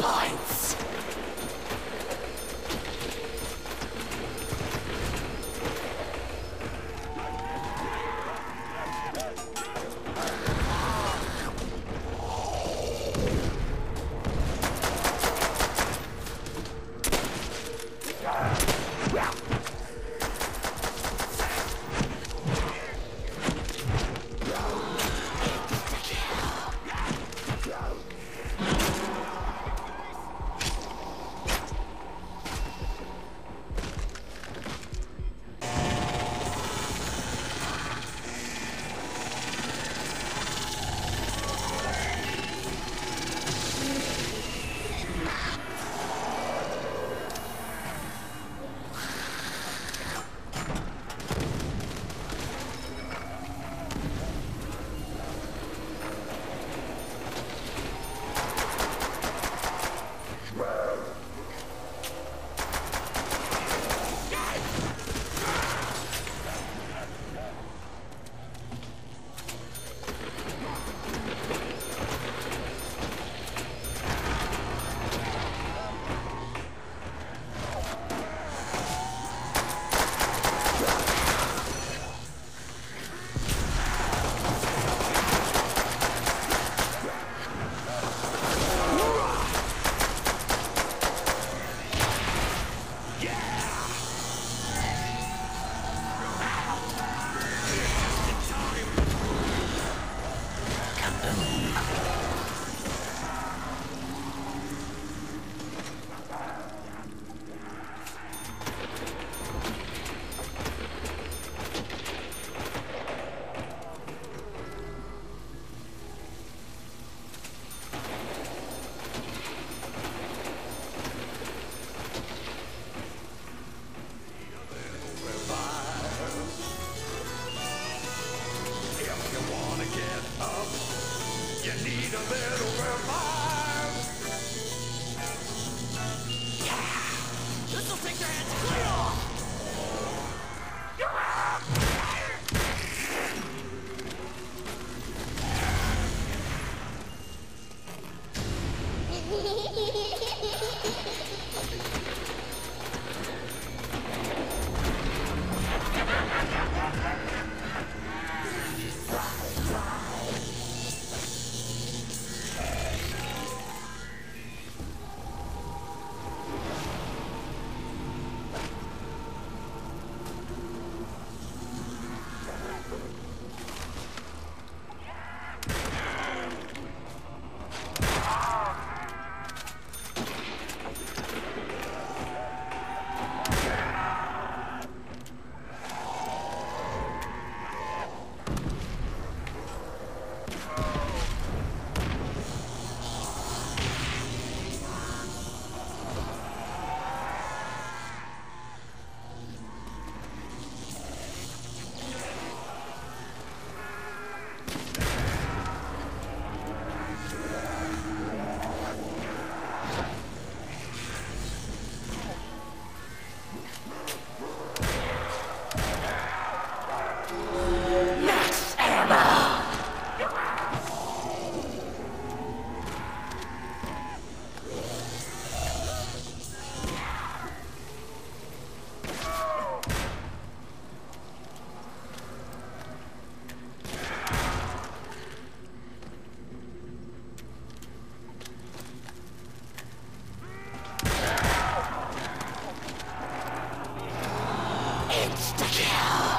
points. If need a little revive. Yeah! This'll take their heads clear off! Hehehehe It's the kill!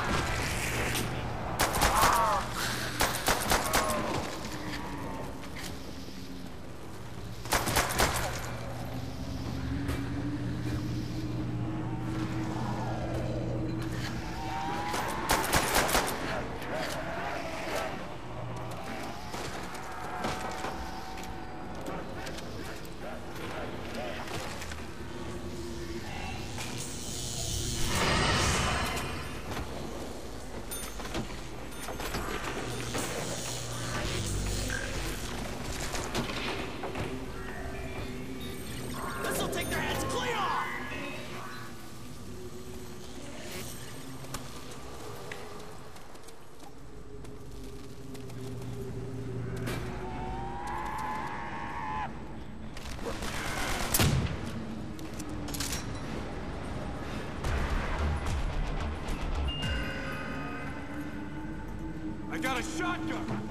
A shotgun!